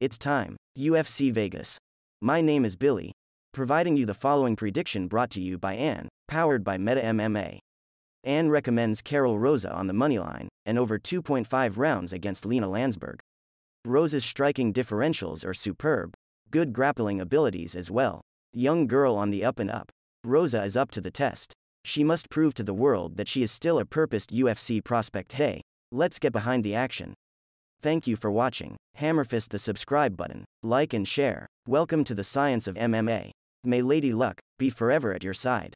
It's time. UFC Vegas. My name is Billy. Providing you the following prediction brought to you by Ann, powered by Meta MMA. Ann recommends Karol Rosa on the money line and over 2.5 rounds against Lina Länsberg. Rosa's striking differentials are superb, good grappling abilities as well. Young girl on the up and up. Rosa is up to the test. She must prove to the world that she is still a purposed UFC prospect. Hey, let's get behind the action. Thank you for watching. Hammerfist the subscribe button, like and share. Welcome to the science of MMA. May Lady Luck be forever at your side.